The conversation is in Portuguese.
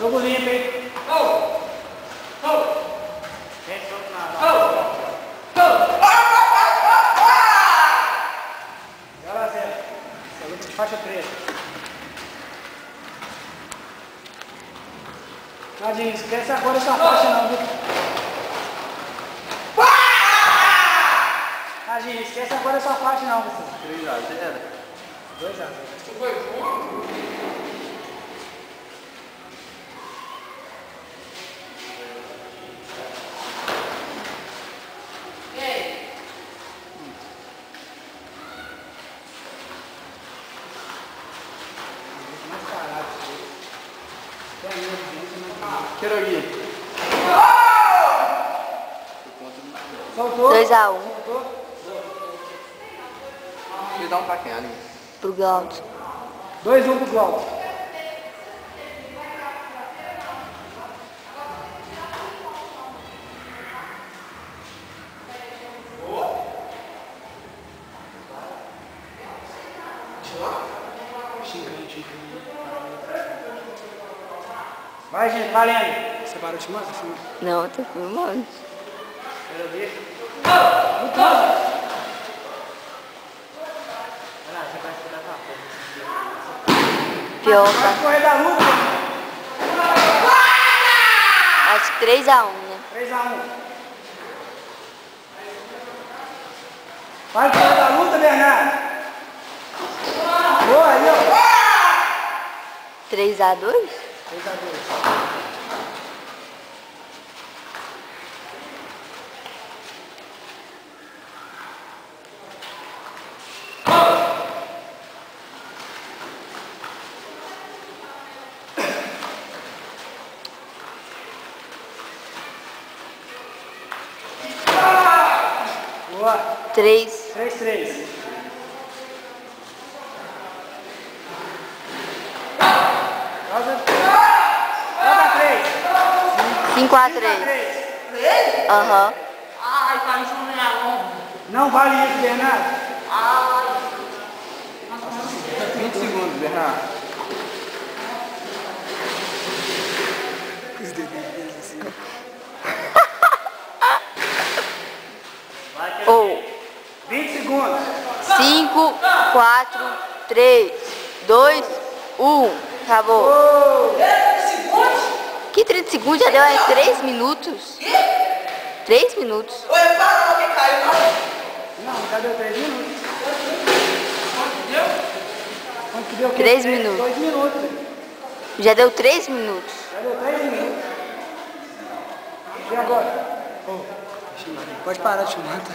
どこにいる Nadinho, esquece agora essa faixa não, viu? Nadinho, esquece agora essa faixa não, você. 3 a 0. 2 a 0. Mais Até aí, gente, mas- Quero ir. Soltou? 2x1 Soltou? Deixa eu dar um pra quem ali? pro Glaucio. 2-1 pro Glauco. Vai, gente, valendo. Você parou de filmar? Não, eu tô filmando. Quero ver. Pra porra. Pior, Vai tá? correr da luta. Acho que 3x1, né? 3x1. Vai correr da luta, Bernardo. Boa, aí, ó. 3x2? 3x2. Boa. 3. 3-3. Rosa. Rosa 3. 5x3. 3. Aham. Ai, pai, isso não é longo. Não vale isso, Bernardo. Ai, 20 segundos, Bernardo. Ou 20 segundos. 5, 4, 3, 2, 1. Acabou. Que 30 segundos? Já deu aí 3 minutos? 3 minutos. Oi, parou que caiu, não. Não, já deu 3 minutos. Quanto que deu? Três minutos. 2 minutos. Já deu 3 minutos. Já deu 3 minutos. E agora? Pode parar de filmar, tá?